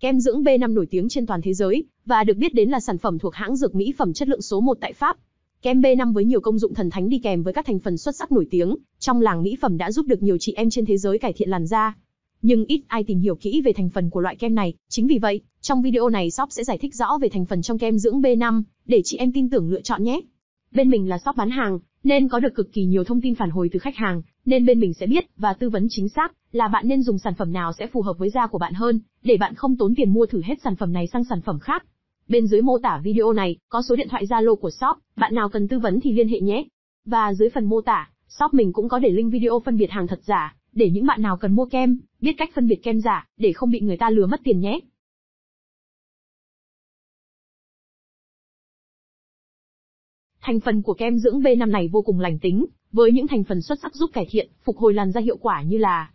kem dưỡng B5 nổi tiếng trên toàn thế giới và được biết đến là sản phẩm thuộc hãng dược mỹ phẩm chất lượng số 1 tại Pháp. Kem B5 với nhiều công dụng thần thánh đi kèm với các thành phần xuất sắc nổi tiếng trong làng mỹ phẩm đã giúp được nhiều chị em trên thế giới cải thiện làn da. Nhưng ít ai tìm hiểu kỹ về thành phần của loại kem này, chính vì vậy, trong video này shop sẽ giải thích rõ về thành phần trong kem dưỡng B5 để chị em tin tưởng lựa chọn nhé. Bên mình là shop bán hàng, nên có được cực kỳ nhiều thông tin phản hồi từ khách hàng, nên bên mình sẽ biết và tư vấn chính xác là bạn nên dùng sản phẩm nào sẽ phù hợp với da của bạn hơn, để bạn không tốn tiền mua thử hết sản phẩm này sang sản phẩm khác. Bên dưới mô tả video này có số điện thoại Zalo của shop, bạn nào cần tư vấn thì liên hệ nhé. Và dưới phần mô tả, shop mình cũng có để link video phân biệt hàng thật giả, để những bạn nào cần mua kem, biết cách phân biệt kem giả, để không bị người ta lừa mất tiền nhé. Thành phần của kem dưỡng B5 này vô cùng lành tính, với những thành phần xuất sắc giúp cải thiện, phục hồi làn da hiệu quả như là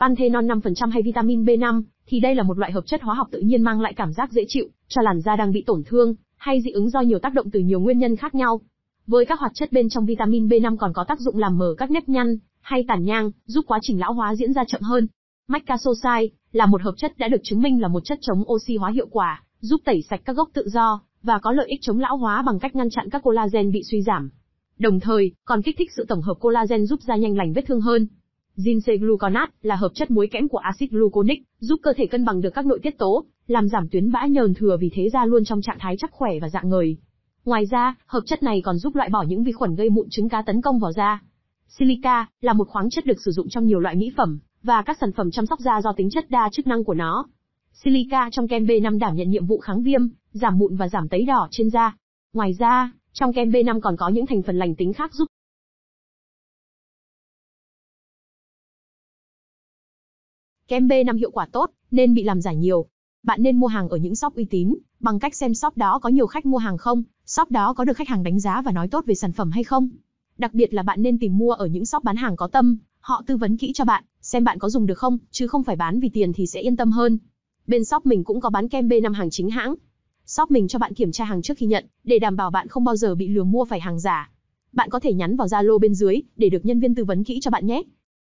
panthenol 5% hay vitamin B5, thì đây là một loại hợp chất hóa học tự nhiên mang lại cảm giác dễ chịu cho làn da đang bị tổn thương hay dị ứng do nhiều tác động từ nhiều nguyên nhân khác nhau. Với các hoạt chất bên trong vitamin B5 còn có tác dụng làm mờ các nếp nhăn hay tàn nhang, giúp quá trình lão hóa diễn ra chậm hơn. Macasosai là một hợp chất đã được chứng minh là một chất chống oxy hóa hiệu quả, giúp tẩy sạch các gốc tự do và có lợi ích chống lão hóa bằng cách ngăn chặn các collagen bị suy giảm. Đồng thời, còn kích thích sự tổng hợp collagen giúp da nhanh lành vết thương hơn. Ginseng gluconat là hợp chất muối kẽm của axit gluconic, giúp cơ thể cân bằng được các nội tiết tố, làm giảm tuyến bã nhờn thừa vì thế da luôn trong trạng thái chắc khỏe và dạng ngời. Ngoài ra, hợp chất này còn giúp loại bỏ những vi khuẩn gây mụn trứng cá tấn công vào da. Silica là một khoáng chất được sử dụng trong nhiều loại mỹ phẩm và các sản phẩm chăm sóc da do tính chất đa chức năng của nó. Silica trong kem B5 đảm nhận nhiệm vụ kháng viêm, giảm mụn và giảm tấy đỏ trên da. Ngoài ra, trong kem B5 còn có những thành phần lành tính khác giúp Kem B5 hiệu quả tốt, nên bị làm giả nhiều. Bạn nên mua hàng ở những shop uy tín, bằng cách xem shop đó có nhiều khách mua hàng không, shop đó có được khách hàng đánh giá và nói tốt về sản phẩm hay không. Đặc biệt là bạn nên tìm mua ở những shop bán hàng có tâm, họ tư vấn kỹ cho bạn, xem bạn có dùng được không, chứ không phải bán vì tiền thì sẽ yên tâm hơn. Bên shop mình cũng có bán kem B5 hàng chính hãng. Shop mình cho bạn kiểm tra hàng trước khi nhận, để đảm bảo bạn không bao giờ bị lừa mua phải hàng giả. Bạn có thể nhắn vào Zalo bên dưới để được nhân viên tư vấn kỹ cho bạn nhé.